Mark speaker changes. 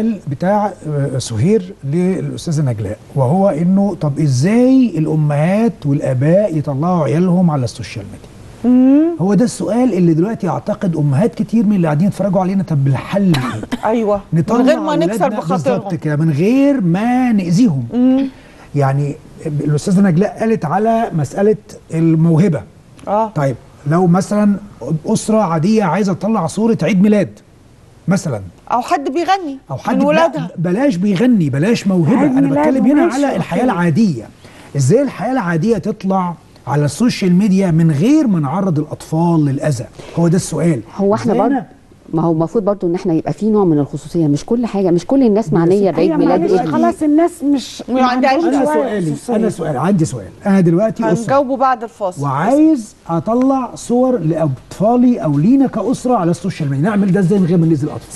Speaker 1: السؤال بتاع آه، سهير للأستاذة نجلاء وهو إنه طب إزاي الأمهات والآباء يطلعوا عيالهم على السوشيال ميديا؟ هو ده السؤال اللي دلوقتي أعتقد أمهات كتير من اللي قاعدين يتفرجوا علينا. طب الحل
Speaker 2: إيه؟
Speaker 1: أيوه.
Speaker 2: من غير ما نكسر
Speaker 1: أولادنا بالظبط
Speaker 2: بخاطرهم
Speaker 1: كده من غير ما نأذيهم. يعني الأستاذة نجلاء قالت على مسألة الموهبة.
Speaker 2: آه.
Speaker 1: طيب لو مثلا أسرة عادية عايزة تطلع صورة عيد ميلاد مثلا
Speaker 2: أو حد بيغني
Speaker 1: أو حد
Speaker 2: من ولادها.
Speaker 1: لا، بلاش بيغني بلاش موهبة.
Speaker 3: أنا
Speaker 1: بتكلم هنا على
Speaker 3: الحياة.
Speaker 1: العادية. إزاي الحياة العادية تطلع على السوشيال ميديا من غير ما نعرض الأطفال للأذى؟ هو ده السؤال.
Speaker 4: هو
Speaker 1: إحنا
Speaker 4: برضه ما هو المفروض برضه إن إحنا يبقى في نوع من الخصوصية. مش كل حاجة مش كل الناس معنية بعيد ميلاد إبني.
Speaker 3: خلاص الناس مش
Speaker 2: ما عندهاش
Speaker 3: أنا
Speaker 1: سؤالي. أنا سؤال عندي سؤال. أنا دلوقتي
Speaker 2: هنجاوبه بعد الفاصل.
Speaker 1: وعايز أطلع صور لأطفالي أو لينا كأسرة على السوشيال ميديا. نعمل ده إزاي من غير ما نأذي الأطفال؟